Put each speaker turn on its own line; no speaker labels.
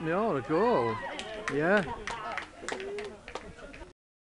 No, a goal. Yeah.